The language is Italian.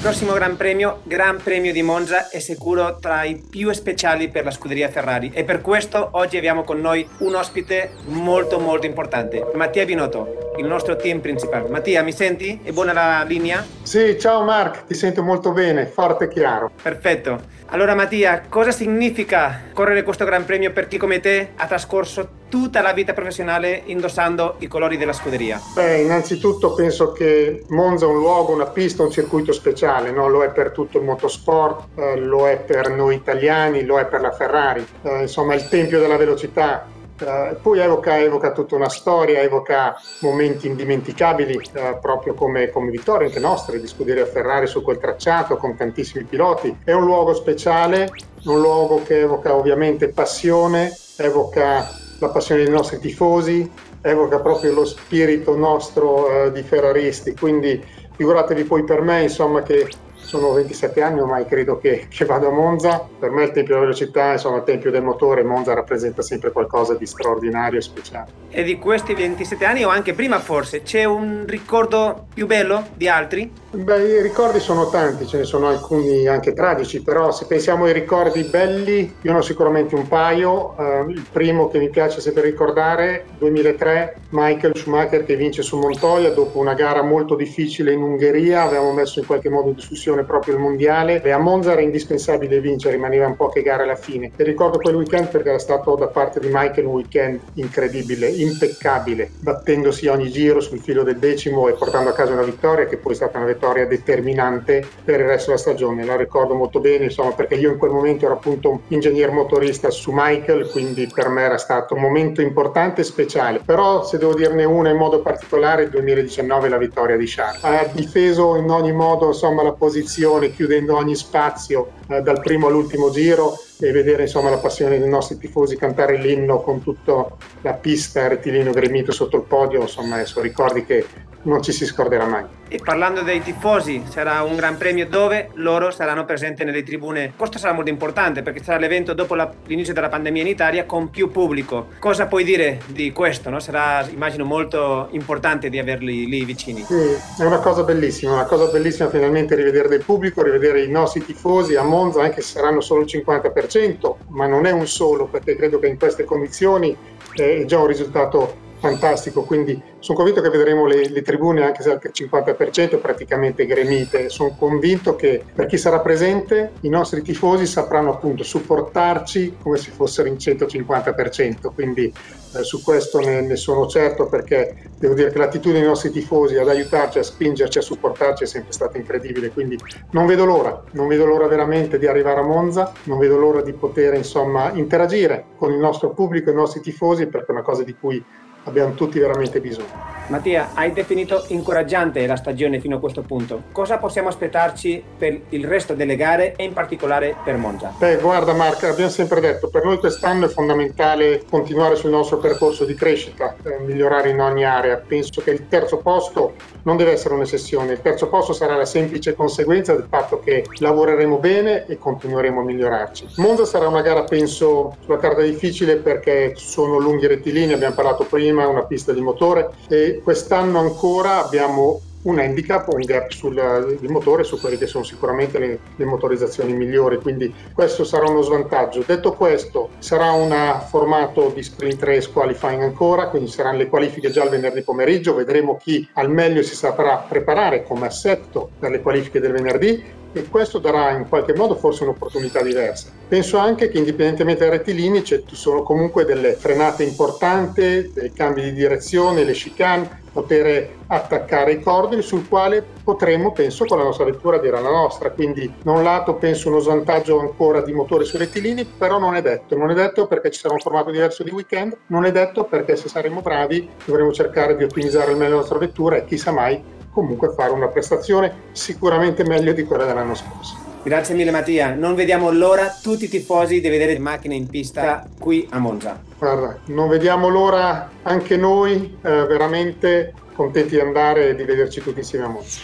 prossimo Gran Premio, Gran Premio di Monza, è sicuro tra i più speciali per la scuderia Ferrari e per questo oggi abbiamo con noi un ospite molto molto importante, Mattia Binotto, il nostro team principale. Mattia, mi senti? È buona la linea? Sì, ciao Mark, ti sento molto bene, forte e chiaro. Perfetto. Allora Mattia, cosa significa correre questo Gran Premio per chi come te ha trascorso tutta la vita professionale indossando i colori della scuderia? Beh, innanzitutto penso che Monza è un luogo, una pista, un circuito speciale, no? lo è per tutto il motorsport, eh, lo è per noi italiani, lo è per la Ferrari, eh, insomma il tempio della velocità Uh, poi evoca, evoca, tutta una storia, evoca momenti indimenticabili, uh, proprio come, come, vittorie anche nostre, di Scuderia Ferrari su quel tracciato con tantissimi piloti. È un luogo speciale, un luogo che evoca ovviamente passione, evoca la passione dei nostri tifosi, evoca proprio lo spirito nostro uh, di ferraristi. Quindi figuratevi poi per me, insomma, che sono 27 anni ormai credo che, che, vado a Monza, per me il Tempio della Velocità, insomma il Tempio del Motore, Monza rappresenta sempre qualcosa di straordinario e speciale. E di questi 27 anni o anche prima forse, c'è un ricordo più bello di altri? Beh, i ricordi sono tanti, ce ne sono alcuni anche tragici, però se pensiamo ai ricordi belli, io ne ho sicuramente un paio. Uh, il primo che mi piace sempre ricordare, 2003, Michael Schumacher che vince su Montoya dopo una gara molto difficile in Ungheria, avevamo messo in qualche modo in discussione proprio il mondiale e a Monza era indispensabile vincere, rimaneva poche gare alla fine. E ricordo quel weekend perché era stato da parte di Michael un weekend incredibile, impeccabile, battendosi ogni giro sul filo del decimo e portando a casa una vittoria che poi è stata una vittoria vittoria determinante per il resto della stagione. La ricordo molto bene, insomma, perché io in quel momento ero appunto un ingegnere motorista su Michael, quindi per me era stato un momento importante e speciale. Però se devo dirne una in modo particolare, il 2019 la vittoria di Charles. Ha difeso in ogni modo insomma, la posizione, chiudendo ogni spazio eh, dal primo all'ultimo giro e vedere insomma, la passione dei nostri tifosi cantare l'inno con tutta la pista rettilineo gremito sotto il podio, insomma, sono ricordi che non ci si scorderà mai. E parlando dei tifosi, sarà un gran premio dove loro saranno presenti nelle tribune. Questo sarà molto importante perché sarà l'evento dopo la, l'inizio della pandemia in Italia con più pubblico. Cosa puoi dire di questo? No? Sarà, immagino, molto importante di averli lì vicini. Sì, è una cosa bellissima, una cosa bellissima finalmente rivedere del pubblico, rivedere i nostri tifosi a Monza, anche se saranno solo il 50%, ma non è un solo perché credo che in queste condizioni è già un risultato fantastico, quindi sono convinto che vedremo le, le tribune anche se al 50% praticamente gremite, sono convinto che per chi sarà presente i nostri tifosi sapranno appunto supportarci come se fossero in 150%, quindi eh, su questo ne, ne, sono certo perché devo dire che l'attitudine dei nostri tifosi ad aiutarci, a spingerci, a supportarci è sempre stata incredibile, quindi non vedo l'ora, non vedo l'ora veramente di arrivare a Monza, non vedo l'ora di poter insomma interagire con il nostro pubblico, i nostri tifosi perché è una cosa di cui abbiamo tutti veramente bisogno. Mattia, hai definito incoraggiante la stagione fino a questo punto. Cosa possiamo aspettarci per il resto delle gare e in particolare per Monza? Beh, guarda Marco, abbiamo sempre detto, per noi quest'anno è fondamentale continuare sul nostro percorso di crescita, eh, migliorare in ogni area. Penso che il terzo posto non deve essere un'eccezione, il terzo posto sarà la semplice conseguenza del fatto che lavoreremo bene e continueremo a migliorarci. Monza sarà una gara, penso, sulla carta difficile perché sono lunghi rettilinei, abbiamo parlato prima, una pista di motore e quest'anno ancora abbiamo un handicap, un gap sul motore su quelle che sono sicuramente le, le, motorizzazioni migliori, quindi questo sarà uno svantaggio. Detto questo, sarà un formato di sprint race qualifying ancora, quindi saranno le qualifiche già il venerdì pomeriggio, vedremo chi al meglio si saprà preparare come assetto per le qualifiche del venerdì e questo darà in qualche modo forse un'opportunità diversa. Penso anche che indipendentemente dai rettilini ci sono comunque delle frenate importanti, dei cambi di direzione, le chicane, poter attaccare i cordoli sul quale potremmo, penso, con la nostra vettura dire la nostra. Quindi da un lato penso uno svantaggio ancora di motore sui rettilini, però non è detto. Non è detto perché ci sarà un formato diverso di weekend, non è detto perché se saremo bravi dovremo cercare di ottimizzare al meglio la nostra vettura e chissà mai comunque fare una prestazione sicuramente meglio di quella dell'anno scorso. Grazie mille Mattia, non vediamo l'ora tutti i tifosi di vedere le macchine in pista qui a Monza. Guarda, non vediamo l'ora anche noi, eh, veramente contenti di andare e di vederci tutti insieme a Monza.